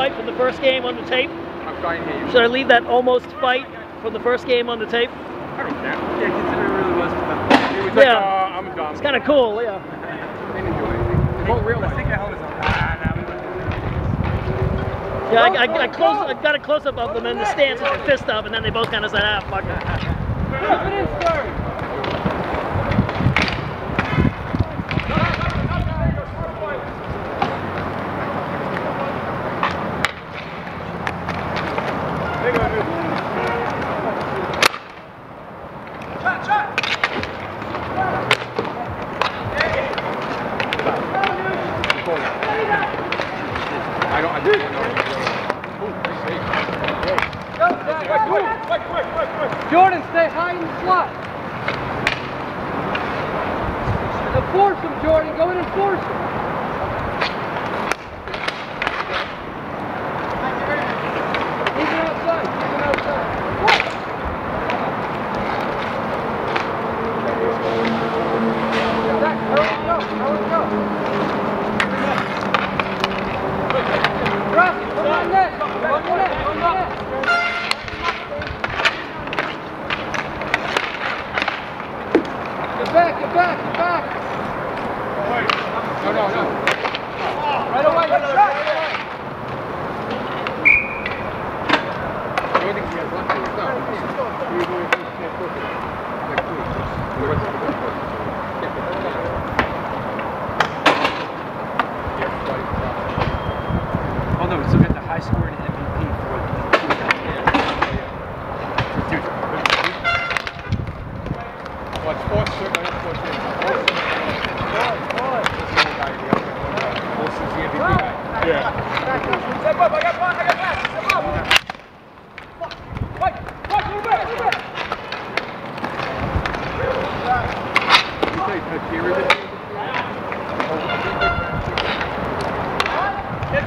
fight from the first game on the tape? I'm trying to hear you. Should I leave that almost fight from the first game on the tape? I don't care. Yeah, consider it really was. It was like, Yeah. uh, I'm dumb. It's kind of cool, yeah. They didn't do anything. Well, real life. I think the helmet's on. Nah, we wouldn't do it. Yeah, I, I, I, close, I got a close up of them in the stance with their fist up, and then they both kind of said, ah, fuck it. I don't. I don't know. Jordan, stay high in the slot. Enforce him, Jordan. Go in and force him. Keep it outside. Keep it outside. Zach, hurry and go. Hurry and go. Drop it. Come on net. Come on net. Come on net. Get back, get back, get back. No, no, no. Right away, right away. The only thing he has left is no. He was only can't flip it. Like, please. The rest of the rest of it. Yeah, but that's not- Yeah, right. Oh no, we still got the high score and MVP for Dude, Well, it's fourth shirt, no, it's fourth shirt. This is the guy, the other guy. Wilson's the MVP guy. Step up, I got one, I got pass. Step up. Fight, fight, move back, move back. You say Takira did it? Get Jordan, Jordan. Yeah, boy. Go, Jordan, Jordan. Jim, good work, good work. Nineteen fourteen.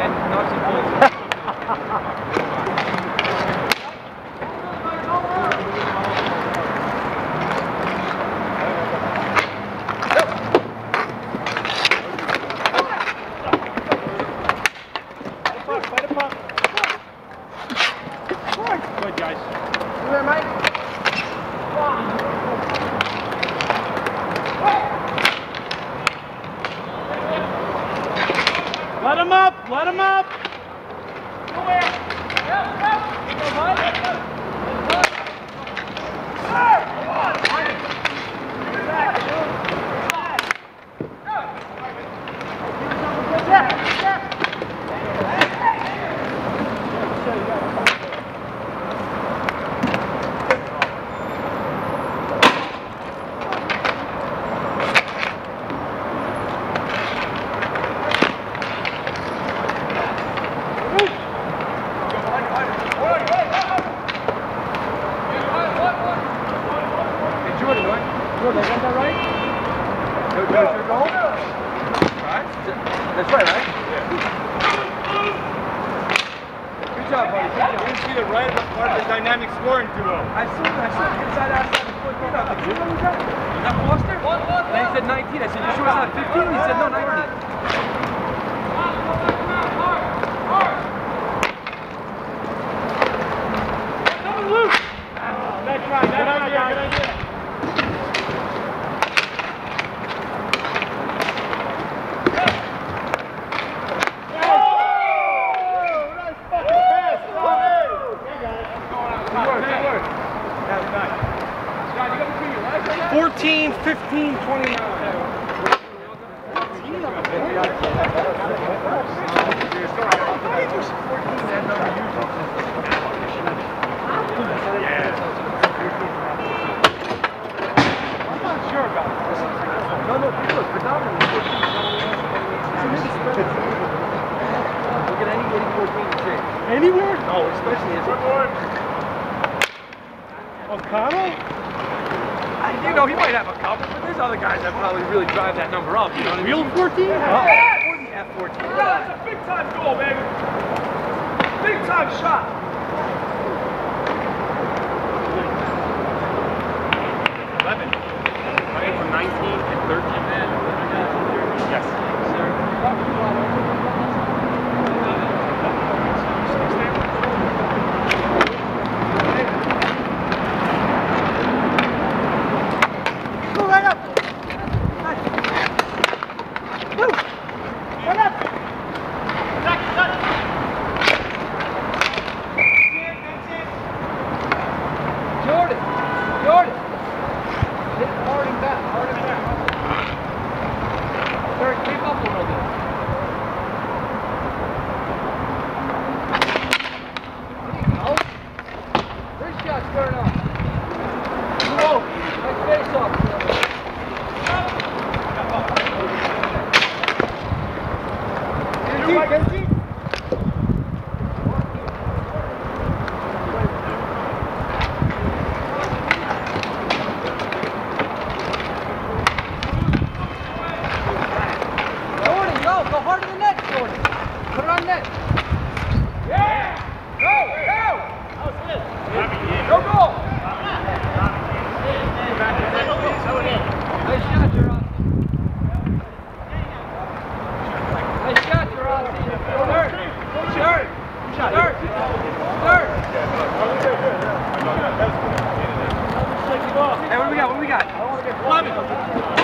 and Nazi right, especially as O'Connell? You know, he might have a couple, but there's other guys that probably really drive that number up. You know what I mean? Wheel 14? Or the F14. That's a big time goal, baby. Big time shot. Eleven. Right from 19 and 13 then. Yes. hard in the net, Jordan. Put it on net. Yeah! Go! Go! Oh, it's good. Go goal! Nice shot, Gerasi. Nice shot, Gerasi. Third. Third. Third. Third. Hey, what do we got? What do we got? Eleven.